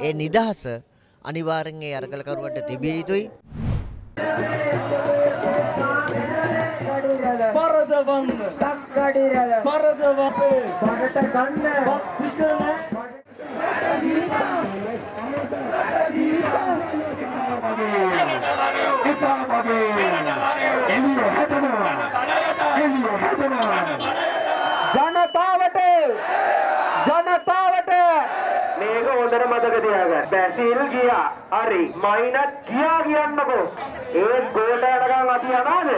ඒ නිදහස අනිවාර්යෙන් ඒ අරගලකරුවන්ට තිබිය යුතුයි. පරදවන්න. තක්කඩිරල පරදවපේ බඩට ගන්න. පත්තිකල ජනතාවට මේක හොඳට මතක තියාගන්න. බැසිල් ගියා. හරි. මයිනත් ගියා කියන්නකෝ. ඒ ගෝලට යනකම් අපි යනවාද?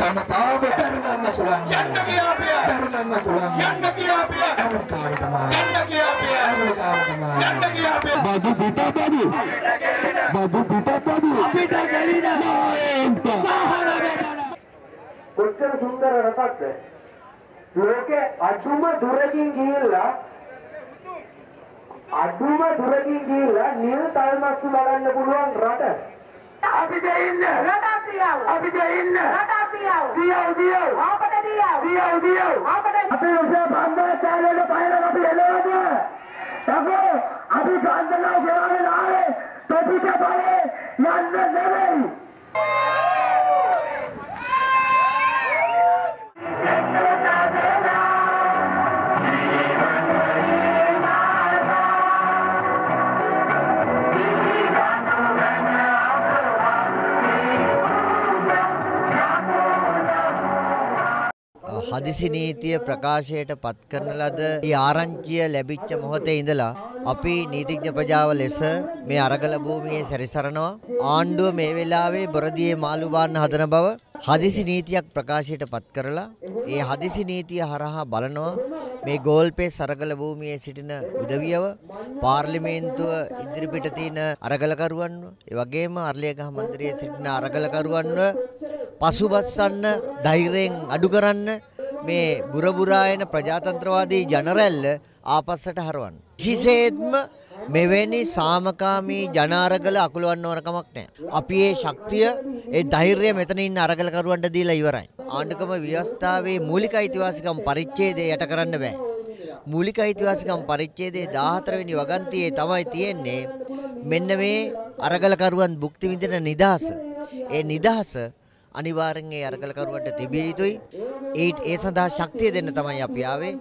ජනතාව බැරිනන්න කුලන් යන්න කියාපිය බැරිනන්න කුලන් යන්න කියාපිය ඇමරිකාවටම යන්න කියාපිය ඇමරිකාවටම යන්න කියාපිය බදු පිට බදු බදු පිට කොච්චර සුන්දර රටක්ද? ලෝකේ අඩුම දුරකින් ගිහිල්ලා අඩුම දුරකින් ගිහිල්ලා නිල් තල්මස්සු බලන්න පුළුවන් රට. අපිට ඉන්න රටක් තියව අපිට ඉන්න රටක් තියව දියව දියව අපට තියව දියව දියව අපට අපි උසේ බම්බේ කැලේට පයින් අපි එළවද? සකෝ අපි ගන්දනා ගෙවන්නේ නාලේ තොපිට බලේ යන්න නෙමෙයි. හදිසි නීතිය ප්‍රකාශයට පත් කරන ලද ඒ ආරංචිය ලැබිච්ච මොහොතේ ඉඳලා අපි නීතිඥ ප්‍රජාව ලෙස මේ අරගල භූමියේ සැරිසරනවා. ආණ්ඩුව මේ වෙලාවේ බොරදියේ මාළු බාන්න හදන බව හදිසි නීතියක් ප්‍රකාශයට පත් කරලා ඒ හදිසි නීතිය හරහා බලනවා. මේ ගෝල්පේ සරගල භූමියේ සිටින උදවියව පාර්ලිමේන්තුව ඉදිරිපිට තියෙන අරගලකරුවන්ව ඒ වගේම අර්ලියගහ මන්දිරයේ සිටින අරගලකරුවන්ව පසුබස්සන්න ධෛර්යයෙන් අඩු කරන්න මේ බුරබුරා එන ප්‍රජාතන්ත්‍රවාදී ජනරැල්ල ආපස්සට හරවන්න. විශේෂයෙන්ම මෙවැනි සාමකාමී ජනාරගල අකුලවන්න ඕන කමක් නැහැ. අපි ඒ ශක්තිය ඒ ධෛර්යය මෙතන ඉන්න අරගලකරුවන්ට දීලා ඉවරයි. ආණ්ඩුක්‍රම ව්‍යවස්ථාවේ මූලික අයිතිවාසිකම් පරිච්ඡේදය යට කරන්න බෑ. මූලික අයිතිවාසිකම් පරිච්ඡේදයේ 14 වෙනි වගන්තියේ තමයි තියෙන්නේ මෙන්න මේ අරගලකරුවන් භුක්ති විඳින නිදහස. ඒ නිදහස අනිවාර්යෙන් ඒ අරගලකරුවන්ට තිබිය යුතුයි. ඒ ඒ සඳහා ශක්තිය දෙන්න තමයි අපි ආවේ.